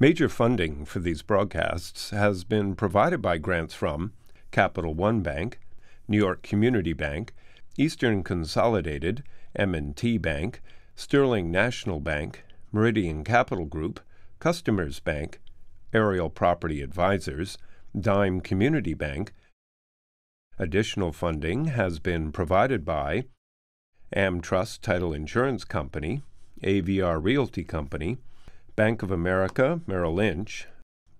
Major funding for these broadcasts has been provided by grants from Capital One Bank, New York Community Bank, Eastern Consolidated, M&T Bank, Sterling National Bank, Meridian Capital Group, Customers Bank, Ariel Property Advisors, Dime Community Bank. Additional funding has been provided by AmTrust Title Insurance Company, AVR Realty Company, Bank of America Merrill Lynch,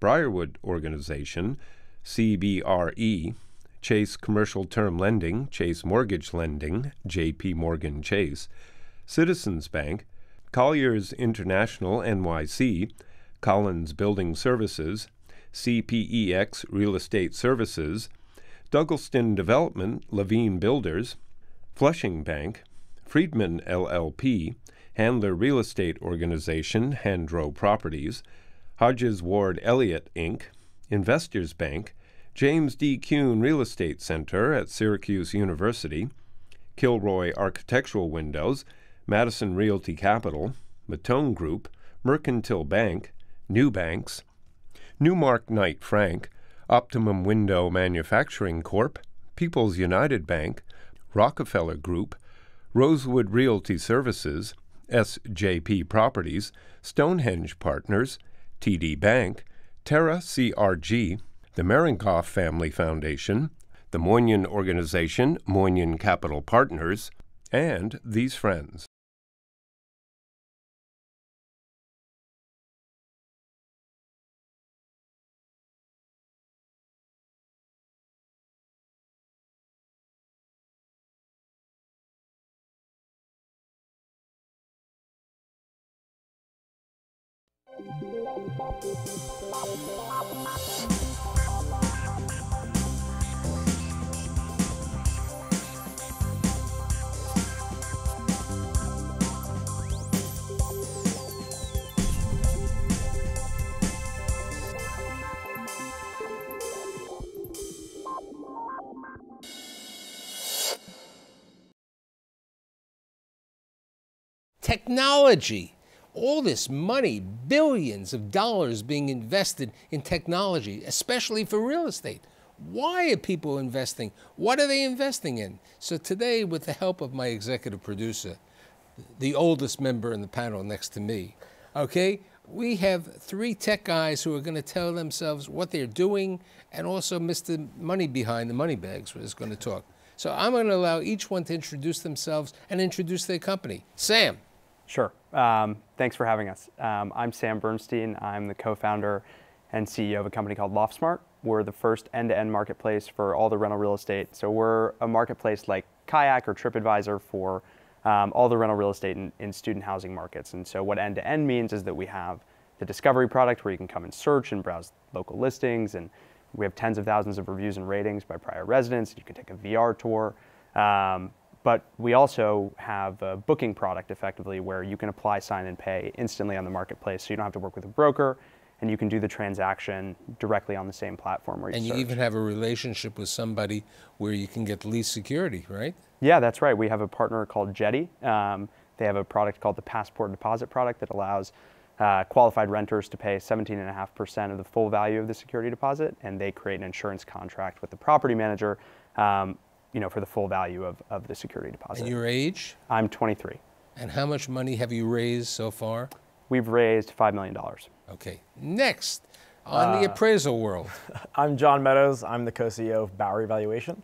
Briarwood Organization, CBRE, Chase Commercial Term Lending, Chase Mortgage Lending, JP Morgan Chase, Citizens Bank, Colliers International NYC, Collins Building Services, CPEX Real Estate Services, Douglaston Development, Levine Builders, Flushing Bank, Friedman LLP, Handler Real Estate Organization, Handro Properties, Hodges Ward Elliott Inc., Investors Bank, James D. Kuhn Real Estate Center at Syracuse University, Kilroy Architectural Windows, Madison Realty Capital, Matone Group, Mercantile Bank, New Banks, Newmark Knight Frank, Optimum Window Manufacturing Corp., People's United Bank, Rockefeller Group, Rosewood Realty Services, SJP Properties, Stonehenge Partners, TD Bank, Terra CRG, the Marinkoff Family Foundation, the Moynihan Organization, Moynihan Capital Partners, and these friends. Technology all this money, billions of dollars being invested in technology, especially for real estate. Why are people investing? What are they investing in? So today, with the help of my executive producer, the oldest member in the panel next to me, okay, we have three tech guys who are going to tell themselves what they're doing, and also Mr. Money Behind the Money Bags is going to talk. So I'm going to allow each one to introduce themselves and introduce their company. Sam. Sure. Um, thanks for having us. Um, I'm Sam Bernstein. I'm the co-founder and CEO of a company called LoftSmart. We're the first end-to-end marketplace for all the rental real estate. So we're a marketplace like Kayak or TripAdvisor for um, all the rental real estate in, in student housing markets. And so what end-to-end means is that we have the discovery product where you can come and search and browse local listings and we have tens of thousands of reviews and ratings by prior residents. You can take a VR tour. Um, but we also have a booking product effectively where you can apply sign and pay instantly on the marketplace. So you don't have to work with a broker and you can do the transaction directly on the same platform where you And search. you even have a relationship with somebody where you can get lease security, right? Yeah, that's right. We have a partner called Jetty. Um, they have a product called the Passport Deposit product that allows uh, qualified renters to pay 17.5% of the full value of the security deposit, and they create an insurance contract with the property manager um, you know, for the full value of, of the security deposit. And your age? I'm 23. And how much money have you raised so far? We've raised $5 million. Okay. Next, on uh, the appraisal world. I'm John Meadows. I'm the co-CEO of Bowery Valuation.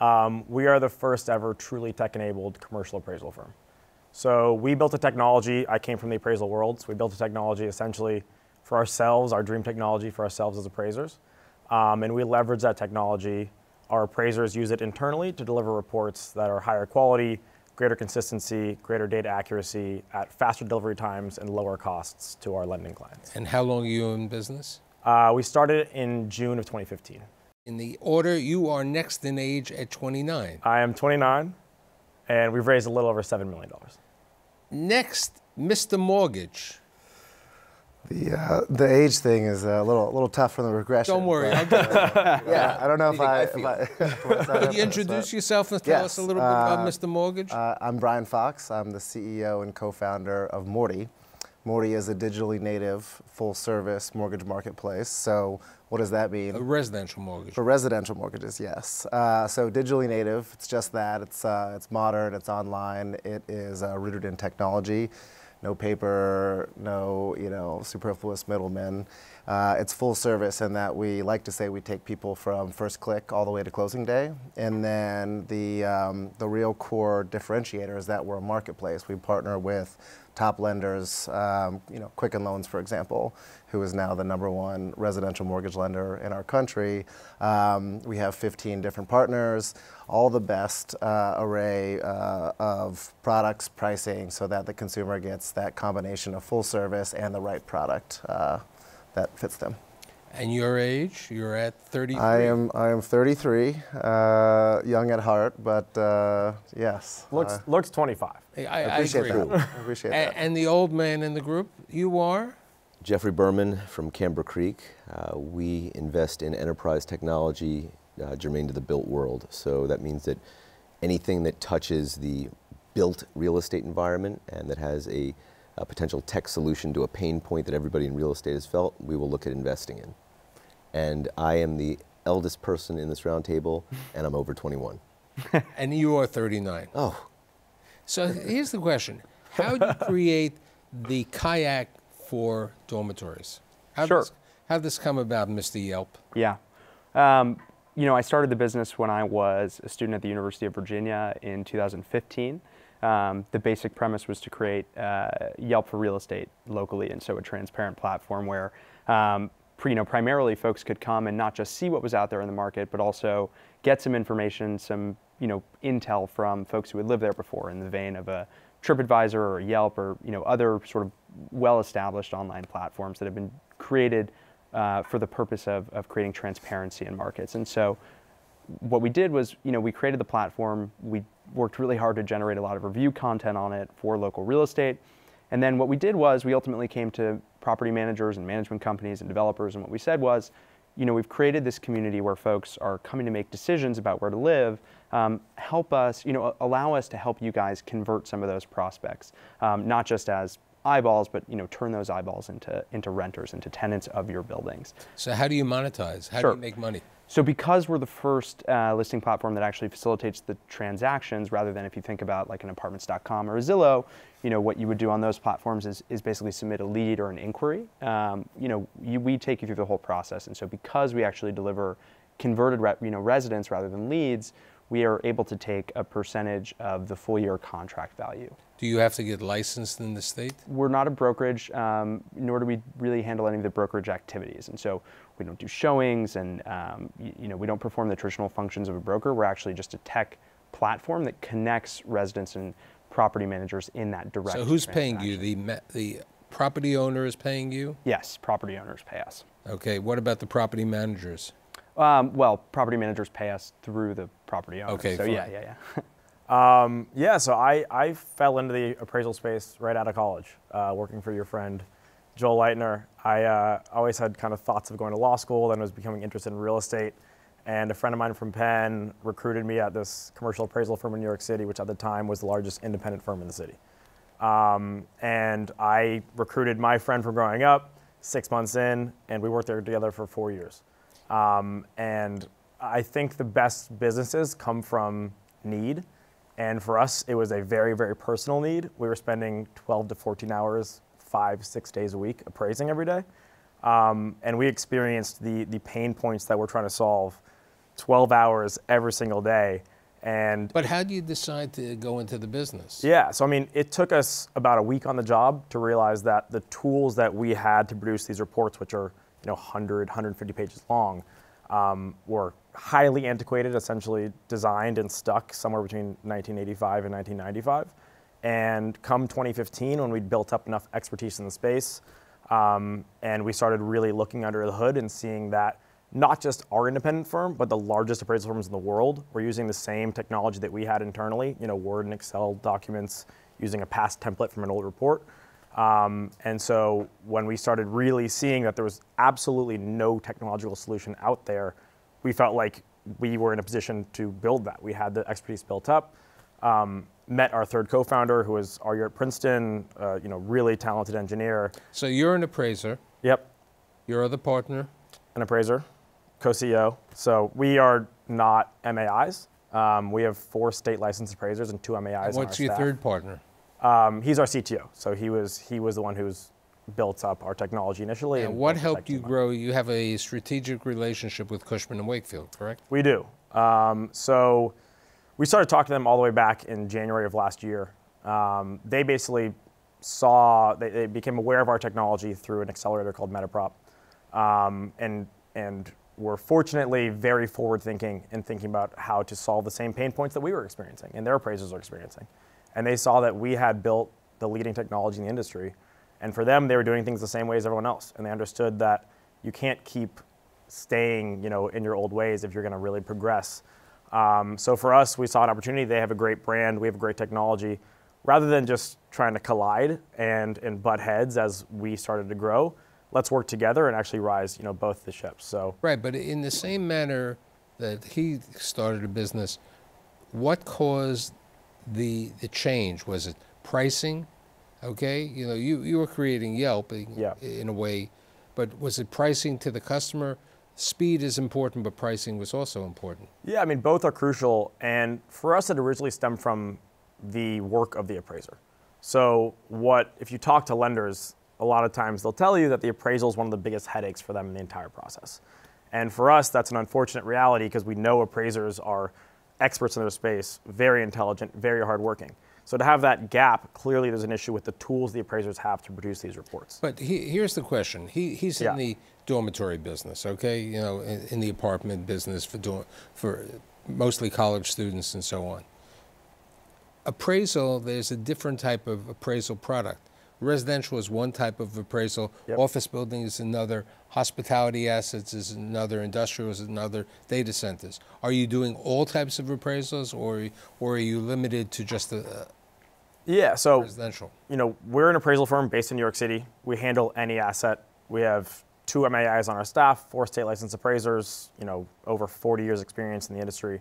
Um, we are the first ever truly tech-enabled commercial appraisal firm. So we built a technology, I came from the appraisal world, so we built a technology essentially for ourselves, our dream technology for ourselves as appraisers. Um, and we leverage that technology our appraisers use it internally to deliver reports that are higher quality, greater consistency, greater data accuracy at faster delivery times and lower costs to our lending clients. And how long are you in business? Uh, we started in June of 2015. In the order, you are next in age at 29. I am 29, and we've raised a little over $7 million. Next, Mr. Mortgage. The uh, the age thing is a little a little tough from the regression. Don't worry. But, uh, yeah, I don't know if I. If I Could you introduce yourself and tell yes, us a little bit about uh, Mr. Mortgage? Uh, I'm Brian Faux. I'm the CEO and co-founder of Morty. Morty is a digitally native, full service mortgage marketplace. So, what does that mean? A residential mortgage. For residential mortgages, yes. Uh, so digitally native, it's just that. It's uh, it's modern. It's online. It is uh, rooted in technology. No paper, no you know superfluous middlemen. Uh, it's full service in that we like to say we take people from first click all the way to closing day, and then the um, the real core differentiator is that we're a marketplace. We partner with top lenders, um, you know, Quicken Loans, for example, who is now the number one residential mortgage lender in our country. Um, we have 15 different partners, all the best uh, array uh, of products, pricing, so that the consumer gets that combination of full service and the right product uh, that fits them. And your age? You're at 33. I am I am 33, uh, young at heart, but uh, yes. Looks uh, looks 25. I, I I appreciate agree. that. I appreciate A- that. and the old man in the group, you are? Jeffrey Berman from Camber Creek. Uh, we invest in enterprise technology uh, germane to the built world. So that means that anything that touches the built real estate environment and that has a, a potential tech solution to a pain point that everybody in real estate has felt, we will look at investing in. And I am the eldest person in this roundtable, and I'm over 21. And you are 39. Oh, So here's the question How did you create the kayak for dormitories? How Sure. This, how did this come about, Mr. Yelp? Yeah. Um, you know, I started the business when I was a student at the University of Virginia in 2015. Um, the basic premise was to create uh, Yelp for real estate locally, and so a transparent platform where, um, pre, you know, primarily folks could come and not just see what was out there in the market, but also get some information, some you know, intel from folks who had lived there before, in the vein of a TripAdvisor or Yelp or you know other sort of well-established online platforms that have been created uh, for the purpose of, of creating transparency in markets. And so what we did was, you know, we created the platform. We worked really hard to generate a lot of review content on it for local real estate. And then what we did was we ultimately came to property managers and management companies and developers. And what we said was, you know, we've created this community where folks are coming to make decisions about where to live. Um, help us, you know, allow us to help you guys convert some of those prospects, um, not just as eyeballs, but you know, turn those eyeballs into into renters, into tenants of your buildings. So, how do you monetize? How Sure. do you make money? So because we're the first uh, listing platform that actually facilitates the transactions, rather than if you think about like an apartments.com or a Zillow, you know what you would do on those platforms is, is basically submit a lead or an inquiry. Um, you know, you, we take you through the whole process, and so because we actually deliver converted re- you know residents rather than leads, we are able to take a percentage of the full year contract value. Do you have to get licensed in the state? We're not a brokerage, um, nor do we really handle any of the brokerage activities. And so we don't do showings, and um, you, you know we don't perform the traditional functions of a broker. We're actually just a tech platform that connects residents and property managers in that direct. So, who's paying you? The the property owner is paying you. Yes, property owners pay us. Okay. What about the property managers? Um, well, property managers pay us through the property owner. Okay, So yeah, yeah, yeah. Um, yeah, so I, I fell into the appraisal space right out of college, uh, working for your friend Joel Leitner. I uh, always had kind of thoughts of going to law school, then was becoming interested in real estate. And a friend of mine from Penn recruited me at this commercial appraisal firm in New York City, which at the time was the largest independent firm in the city. Um, and I recruited my friend from growing up, six months in, and we worked there together for four years. Um, and I think the best businesses come from need. And for us, it was a very, very personal need. We were spending 12 to 14 hours, five, six days a week appraising every day. Um, and we experienced the, the pain points that we're trying to solve 12 hours every single day. And But how do you decide to go into the business? yeah, so I mean, it took us about a week on the job to realize that the tools that we had to produce these reports, which are you know 100, 150 pages long, um, were highly antiquated, essentially designed and stuck somewhere between 1985 and 1995. And come 2015, when we'd built up enough expertise in the space, um, and we started really looking under the hood and seeing that not just our independent firm, but the largest appraisal firms in the world were using the same technology that we had internally, you know, Word and Excel documents, using a past template from an old report. Um, and so when we started really seeing that there was absolutely no technological solution out there, we felt like we were in a position to build that. We had the expertise built up. Um, met our third co-founder, who was our year at Princeton, uh, you know, really talented engineer. So you're an appraiser. Yep, Your other partner. an appraiser, co-CEO. So we are not MAIs. Um, we have four state licensed appraisers and two MAIs. on What's our your staff. third partner? Um, he's our CTO. So he was he was the one who's built up our technology initially. And what helped you grow? You have a strategic relationship with Cushman and Wakefield, correct? We do. Um, so we started talking to them all the way back in January of last year. Um, they basically saw, they, they became aware of our technology through an accelerator called Metaprop. Um, and, and were fortunately very forward thinking in thinking about how to solve the same pain points that we were experiencing and their appraisers were experiencing. And they saw that we had built the leading technology in the industry. And for them, they were doing things the same way as everyone else. And they understood that you can't keep staying, you know, in your old ways if you're going to really progress. Um, so for us, we saw an opportunity. They have a great brand. We have great technology. Rather than just trying to collide and, and butt heads as we started to grow, let's work together and actually rise, you know, both the ships. So Right, but in the same manner that he started a business, what caused the the change? Was it pricing? Okay, you know, you, you were creating Yelp in, Yeah. in a way, but was it pricing to the customer? Speed is important, but pricing was also important. Yeah, I mean, both are crucial. And for us, it originally stemmed from the work of the appraiser. So, what, if you talk to lenders, a lot of times they'll tell you that the appraisal is one of the biggest headaches for them in the entire process. And for us, that's an unfortunate reality because we know appraisers are experts in their space, very intelligent, very hardworking. So, to have that gap, clearly there's an issue with the tools the appraisers have to produce these reports. But he, here's the question: he, he's Yeah. in the dormitory business, okay? You know, in, in the apartment business for for mostly college students and so on. Appraisal, there's a different type of appraisal product. Residential is one type of appraisal. Yep. Office building is another. Hospitality assets is another. Industrial is another. Data centers. Are you doing all types of appraisals, or or are you limited to just the uh, Yeah, so residential? you know, we're an appraisal firm based in New York City. We handle any asset. We have two MAIs on our staff, four state licensed appraisers, you know, over 40 years experience in the industry.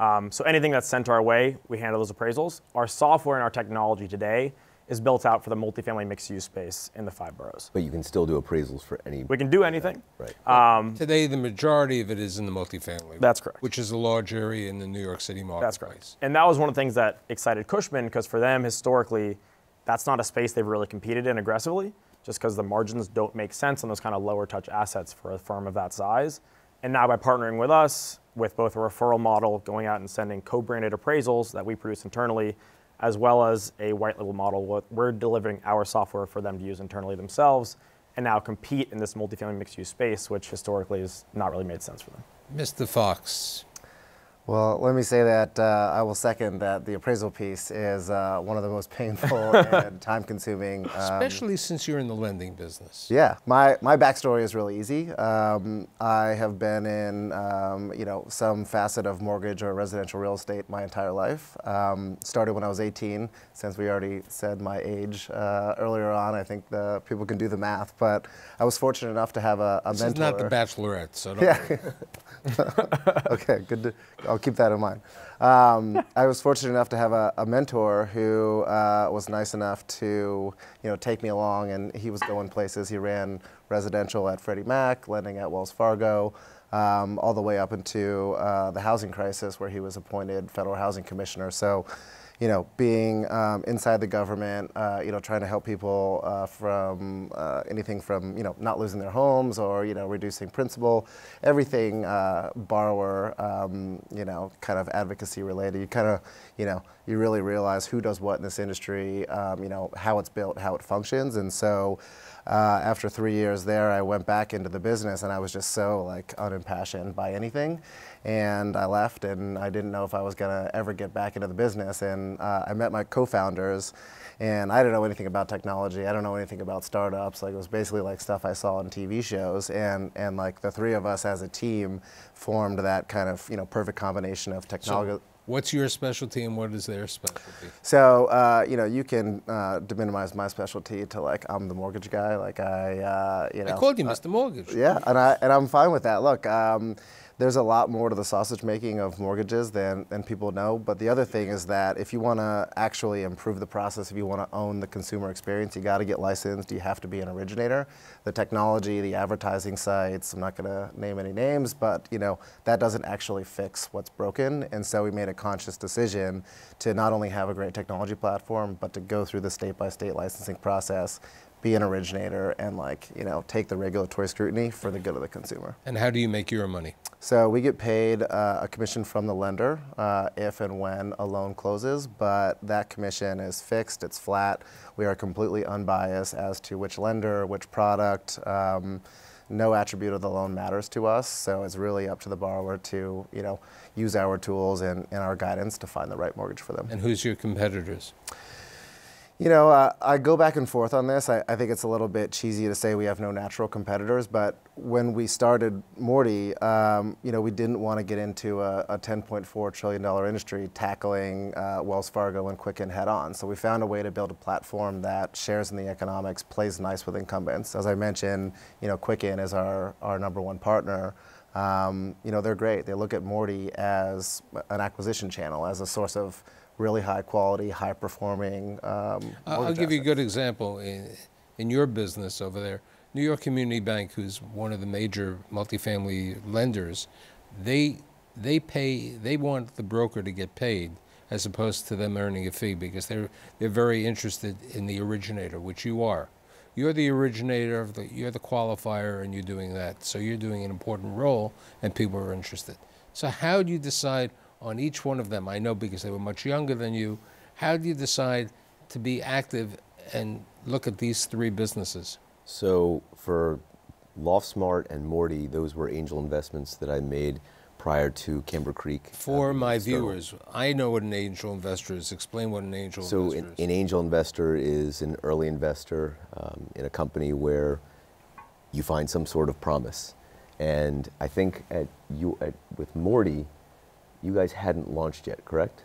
Um, so anything that's sent our way, we handle those appraisals. Our software and our technology today is built out for the multifamily mixed use space in the five boroughs. But you can still do appraisals for any. We can do anything. Right. Um, Today, the majority of it is in the multifamily. That's correct. Which is a large area in the New York City market. That's correct. And that was one of the things that excited Cushman because for them, historically, that's not a space they've really competed in aggressively, just because the margins don't make sense on those kind of lower touch assets for a firm of that size. And now by partnering with us, with both a referral model, going out and sending co branded appraisals that we produce internally, as well as a white label model, we're delivering our software for them to use internally themselves and now compete in this multifamily mixed use space, which historically has not really made sense for them. Mr. Faux, Well, let me say that uh, I will second that the appraisal piece is uh, one of the most painful and time-consuming. um, especially since you're in the lending business. yeah, my, my backstory is really easy. Um, I have been in um, you know some facet of mortgage or residential real estate my entire life. Um, started when I was 18. Since we already said my age uh, earlier on, I think the people can do the math. But I was fortunate enough to have a, a This mentor. is not the Bachelorette, so don't Yeah. worry. okay, good. To, keep that in mind. Um, I was fortunate enough to have a, a mentor who uh, was nice enough to, you know, take me along, and he was going places. He ran residential at Freddie Mac, lending at Wells Fargo, um, all the way up into uh, the housing crisis, where he was appointed federal housing commissioner. So. You know, being um, inside the government, uh, you know, trying to help people uh, from uh, anything from, you know, not losing their homes or, you know, reducing principal, everything uh, borrower, um, you know, kind of advocacy related. You kind of, you know, you really realize who does what in this industry, um, you know, how it's built, how it functions. And so uh, after three years there, I went back into the business and I was just so like unimpassioned by anything. And I left and I didn't know if I was going to ever get back into the business. And uh, I met my co-founders and I didn't know anything about technology. I don't know anything about startups. Like it was basically like stuff I saw on TV shows. And, and like the three of us as a team formed that kind of, you know, perfect combination of technology. So what's your specialty and what is their specialty? So uh, you know, you can uh, minimize my specialty to like I'm the mortgage guy. Like I, uh, you know, I called you uh, Mr. Mortgage. yeah, and I and I'm fine with that. Look, um, there's a lot more to the sausage making of mortgages than, than people know. But the other thing is that if you want to actually improve the process, if you want to own the consumer experience, you got to get licensed. You have to be an originator. The technology, the advertising sites, I'm not going to name any names, but you know that doesn't actually fix what's broken. And so we made a conscious decision to not only have a great technology platform, but to go through the state-by-state licensing process be an originator and like you know take the regulatory scrutiny for the good of the consumer. And how do you make your money? So we get paid uh, a commission from the lender uh, if and when a loan closes, but that commission is fixed. It's flat. We are completely unbiased as to which lender, which product. Um, no attribute of the loan matters to us, so it's really up to the borrower to you know use our tools and, and our guidance to find the right mortgage for them. And who's your competitors? You know, uh, I go back and forth on this. I, I, think it's a little bit cheesy to say we have no natural competitors, but when we started Morty, um, you know, we didn't want to get into a, a $10.4 trillion industry tackling uh, Wells Fargo and Quicken head on. So we found a way to build a platform that shares in the economics, plays nice with incumbents. As I mentioned, you know, Quicken is our, our number one partner. Um, you know, they're great. They look at Morty as an acquisition channel, as a source of really high quality, high performing. Um, I'll give you a good example. In, in your business over there, New York Community Bank, who's one of the major multifamily lenders, they they pay they want the broker to get paid as opposed to them earning a fee because they're they're very interested in the originator, which you are. You're the originator of the you're the qualifier and you're doing that. So you're doing an important role and people are interested. So how do you decide on each one of them? I know because they were much younger than you. How do you decide to be active and look at these three businesses? So for LoftSmart and Morty, those were angel investments that I made prior to Camber Creek. For uh, my viewers, I know what an angel investor is. Explain what an angel so investor is. So an angel investor is an early investor um, in a company where you find some sort of promise. And I think at you at, with Morty, you guys hadn't launched yet, correct?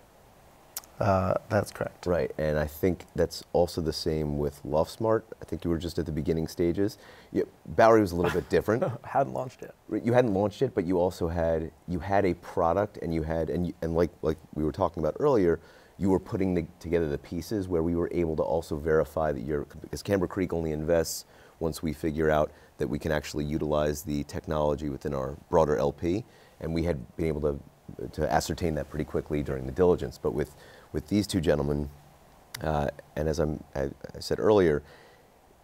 Uh, that's correct. Right, and I think that's also the same with LoftSmart. I think you were just at the beginning stages. You, Bowery was a little bit different. hadn't launched yet. You hadn't launched yet, but you also had you had a product, and you had and you, and like like we were talking about earlier, you were putting the, together the pieces where we were able to also verify that you're because Camber Creek only invests once we figure out that we can actually utilize the technology within our broader LP, and we had been able to to ascertain that pretty quickly during the diligence. But with, with these two gentlemen, uh, and as I'm, I, I, said earlier,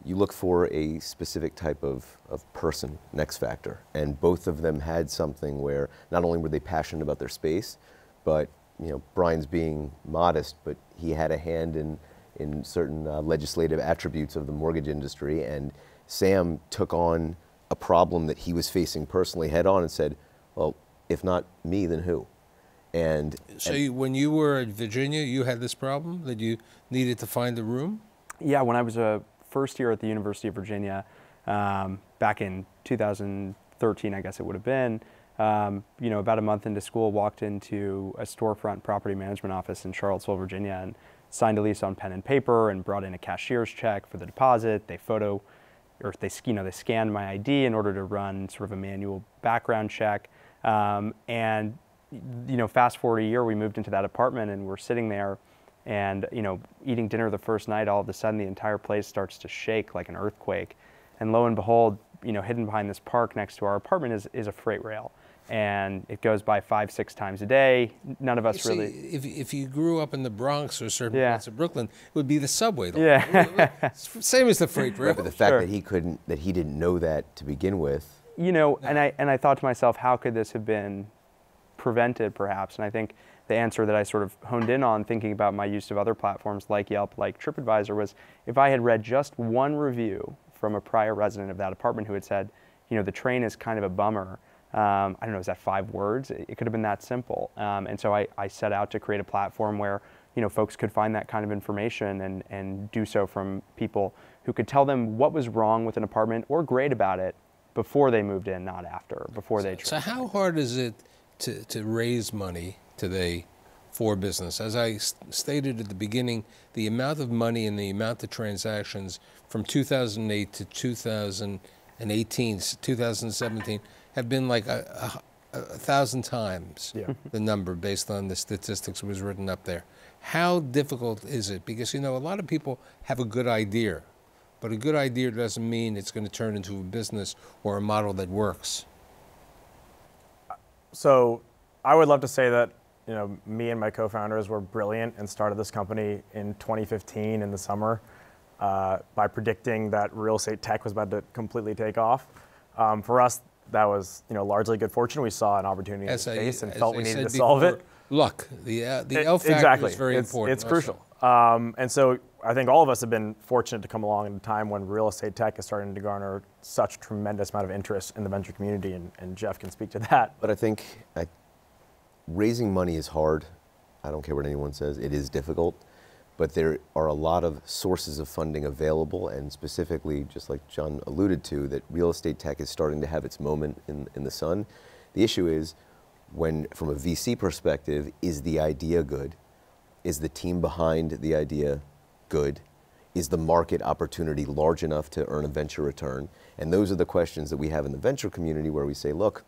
you look for a specific type of, of person, next factor. And both of them had something where not only were they passionate about their space, but you know, Brian's being modest, but he had a hand in, in certain uh, legislative attributes of the mortgage industry. And Sam took on a problem that he was facing personally head on and said, well, if not me, then who? And so, and you, when you were at Virginia, you had this problem that you needed to find a room. Yeah, when I was a first year at the University of Virginia, um, back in 2013, I guess it would have been. Um, you know, about a month into school, walked into a storefront property management office in Charlottesville, Virginia, and signed a lease on pen and paper, and brought in a cashier's check for the deposit. They photo, or they you know they scanned my ID in order to run sort of a manual background check. Um, and you know, fast forward a year, we moved into that apartment and we're sitting there and you know, eating dinner the first night, all of a sudden the entire place starts to shake like an earthquake. And lo and behold, you know, hidden behind this park next to our apartment is, is a freight rail. And it goes by five, six times a day. None of us you really. If, if you grew up in the Bronx or certain yeah. parts of Brooklyn, it would be the subway. Though. Yeah. Same as the freight rail. Right, but the fact sure. that he couldn't, that he didn't know that to begin with, you know, and I and I thought to myself, how could this have been prevented, perhaps? And I think the answer that I sort of honed in on, thinking about my use of other platforms like Yelp, like TripAdvisor, was if I had read just one review from a prior resident of that apartment who had said, you know, the train is kind of a bummer. Um, I don't know, is that five words? It, it could have been that simple. Um, and so I, I set out to create a platform where you know, folks could find that kind of information and, and do so from people who could tell them what was wrong with an apartment or great about it before they moved in, not after, before they. So, how hard is it to, to raise money today for business? As I stated at the beginning, the amount of money and the amount of transactions from 2008 to 2018, 2017 have been like a, a, a thousand times Yeah. the number based on the statistics was written up there. How difficult is it? Because you know a lot of people have a good idea, but a good idea doesn't mean it's going to turn into a business or a model that works. So I would love to say that you know me and my co-founders were brilliant and started this company in 2015 in the summer uh, by predicting that real estate tech was about to completely take off. Um, for us, that was you know largely good fortune. We saw an opportunity in the space and felt I we needed to solve it. Luck. The uh, the It- L factor exactly. is very it's, important. It's also. crucial. Um, and so I think all of us have been fortunate to come along at a time when real estate tech is starting to garner such tremendous amount of interest in the venture community, and, and Jeff can speak to that. But I think I, raising money is hard. I don't care what anyone says, it is difficult. But there are a lot of sources of funding available, and specifically, just like John alluded to, that real estate tech is starting to have its moment in, in the sun. The issue is when, from a VC perspective, is the idea good? Is the team behind the idea good? Is the market opportunity large enough to earn a venture return? And those are the questions that we have in the venture community where we say, look,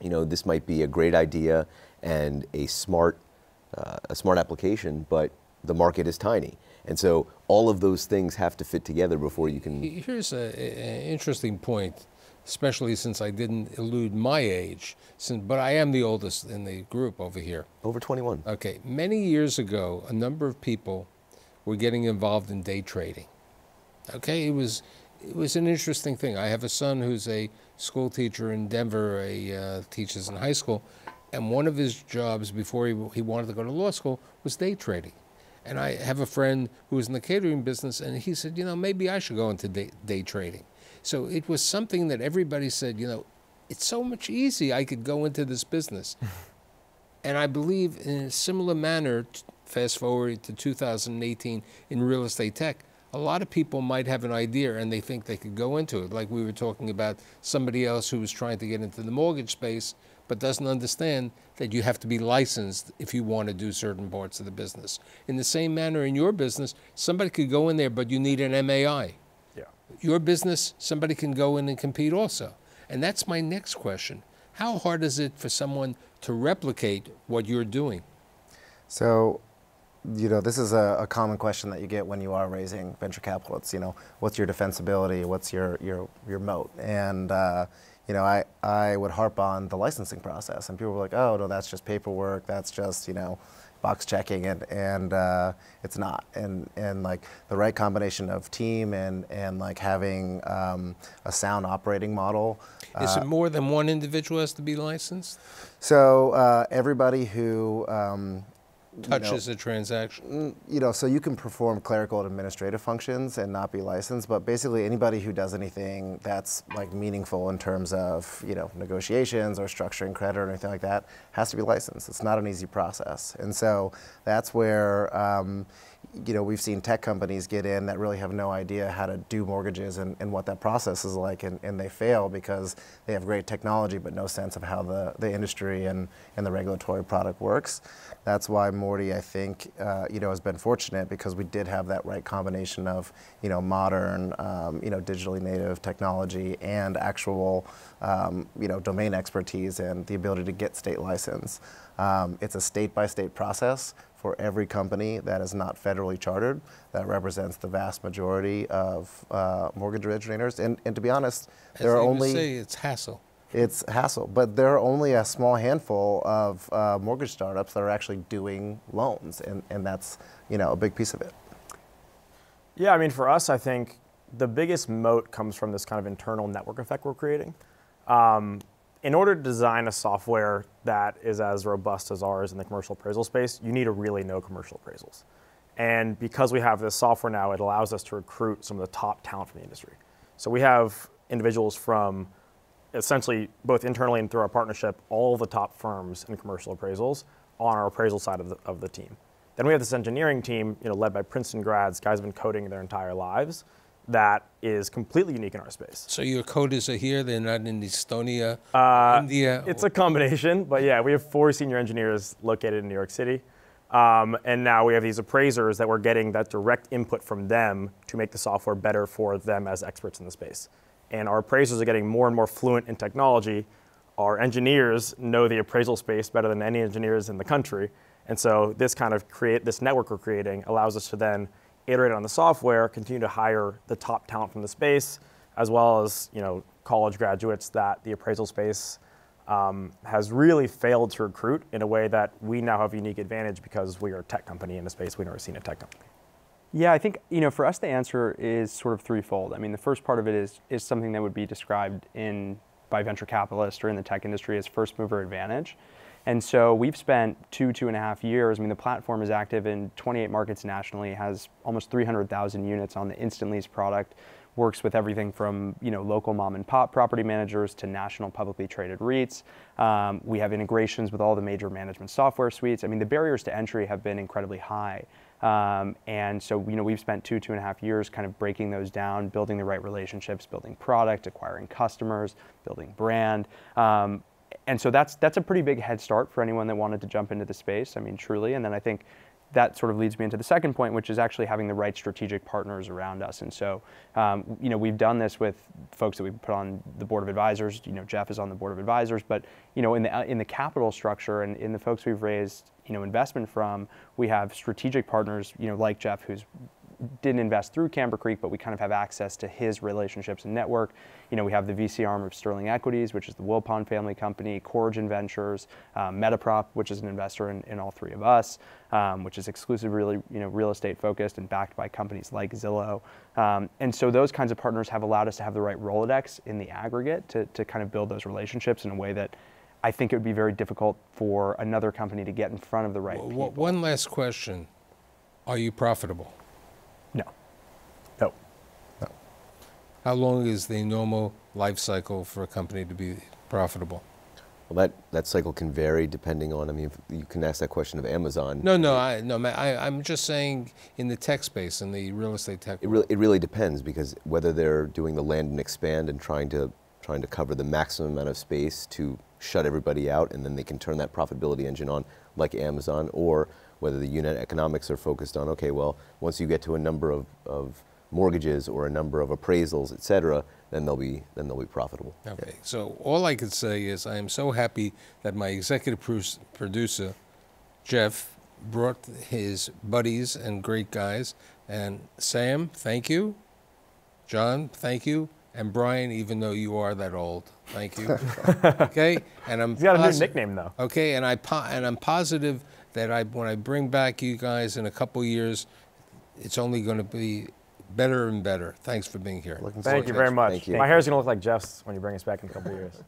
you know, this might be a great idea and a smart, uh, a smart application, but the market is tiny. And so all of those things have to fit together before you can. Here's an interesting point, especially since I didn't elude my age, since, but I am the oldest in the group over here. Over 21. Okay, many years ago, a number of people were getting involved in day trading. Okay, it was it was an interesting thing. I have a son who's a school teacher in Denver. He uh, teaches in high school, and one of his jobs before he he wanted to go to law school was day trading. And I have a friend who was in the catering business, and he said, you know, maybe I should go into day, day trading. So it was something that everybody said, you know, it's so much easy. I could go into this business. And I believe in a similar manner, fast forward to 2018 in real estate tech, a lot of people might have an idea and they think they could go into it. Like we were talking about somebody else who was trying to get into the mortgage space but doesn't understand that you have to be licensed if you want to do certain parts of the business. In the same manner, in your business, somebody could go in there, but you need an MAI. Yeah. Your business, somebody can go in and compete also. And that's my next question. How hard is it for someone to replicate what you're doing? So, you know, this is a, a common question that you get when you are raising venture capital. It's, you know, what's your defensibility? What's your, your, your moat? And, uh, you know, I, I would harp on the licensing process. And people were like, oh, no, that's just paperwork. That's just, you know, box checking. And, and uh, it's not. And, and like the right combination of team and, and like having um, a sound operating model. Is it more than one individual has to be licensed? So uh, everybody who um, you know- Touches a transaction? you know, so you can perform clerical and administrative functions and not be licensed, but basically anybody who does anything that's like meaningful in terms of, you know, negotiations or structuring credit or anything like that has to be licensed. It's not an easy process. And so that's where, um, you know, we've seen tech companies get in that really have no idea how to do mortgages and, and what that process is like, and, and they fail because they have great technology but no sense of how the, the industry and, and the regulatory product works. That's why Morty, I think, uh, you know, has been fortunate because we did have that right combination of, you know, modern, um, you know, digitally native technology and actual, um, you know, domain expertise and the ability to get state license. Um, it's a state-by-state process for every company that is not federally chartered. That represents the vast majority of uh, mortgage originators. And, and to be honest, As there are only say, it's hassle. it's hassle, but there are only a small handful of uh, mortgage startups that are actually doing loans, and, and that's you know a big piece of it. Yeah, I mean, for us, I think the biggest moat comes from this kind of internal network effect we're creating. Um, in order to design a software that is as robust as ours in the commercial appraisal space, you need to really know commercial appraisals. And because we have this software now, it allows us to recruit some of the top talent from the industry. So we have individuals from essentially both internally and through our partnership, all the top firms in commercial appraisals on our appraisal side of the, of the team. Then we have this engineering team, you know, led by Princeton grads, guys have been coding their entire lives, that is completely unique in our space. So your coders are here, they're not in Estonia, Uh, India? It's a combination, but yeah, we have four senior engineers located in New York City. Um, and now we have these appraisers that we're getting that direct input from them to make the software better for them as experts in the space. And our appraisers are getting more and more fluent in technology. our engineers know the appraisal space better than any engineers in the country. And so this kind of create this network we're creating allows us to then iterate on the software, continue to hire the top talent from the space, as well as you know college graduates that the appraisal space um, has really failed to recruit in a way that we now have a unique advantage because we are a tech company in a space we've never seen a tech company. Yeah, I think you know for us the answer is sort of threefold. I mean, the first part of it is is something that would be described in by venture capitalists or in the tech industry as first mover advantage. And so we've spent two, two and a half years. I mean, the platform is active in 28 markets nationally, has almost 300,000 units on the Instant Lease product, works with everything from you know local mom and pop property managers to national publicly traded REITs. Um, we have integrations with all the major management software suites. I mean, the barriers to entry have been incredibly high. Um, and so, you know, we've spent two, two and a half years kind of breaking those down, building the right relationships, building product, acquiring customers, building brand. Um, and so that's that's a pretty big head start for anyone that wanted to jump into the space. I mean, truly. And then I think that sort of leads me into the second point, which is actually having the right strategic partners around us. And so, um, you know, we've done this with folks that we put on the board of advisors. You know, Jeff is on the board of advisors, but you know, in the in the capital structure and in the folks we've raised, you know, investment from, we have strategic partners. You know, like Jeff, who's didn't invest through Camber Creek, but we kind of have access to his relationships and network. You know, we have the VC arm of Sterling Equities, which is the Wilpon family company, Corigin Ventures, um, Metaprop, which is an investor in, in all three of us, um, which is exclusively really, you know, real estate focused and backed by companies like Zillow. Um, and so those kinds of partners have allowed us to have the right Rolodex in the aggregate to, to kind of build those relationships in a way that I think it would be very difficult for another company to get in front of the right W- people. One last question. Are you profitable? No. No. How long is the normal life cycle for a company to be profitable? Well, that, that cycle can vary depending on, I mean, if you can ask that question of Amazon. No, no, I, no, I, I'm just saying in the tech space, in the real estate tech. It really, it really depends because whether they're doing the land and expand and trying to, trying to cover the maximum amount of space to shut everybody out and then they can turn that profitability engine on like Amazon or whether the unit economics are focused on, okay, well, once you get to a number of, of mortgages or a number of appraisals, et cetera, then they'll be, then they'll be profitable. Okay, so all I could say is I am so happy that my executive producer, Jeff, brought his buddies and great guys. And Sam, thank you. John, thank you. And Brian, even though you are that old, thank you. okay, and I'm He's got a new nickname though. Okay, and I po- and I'm positive that I when I bring back you guys in a couple years, it's only going to be better and better. Thanks for being here. Looking Thank you very much. Thank you. My hair's gonna look like Jeff's when you bring us back in a couple of years.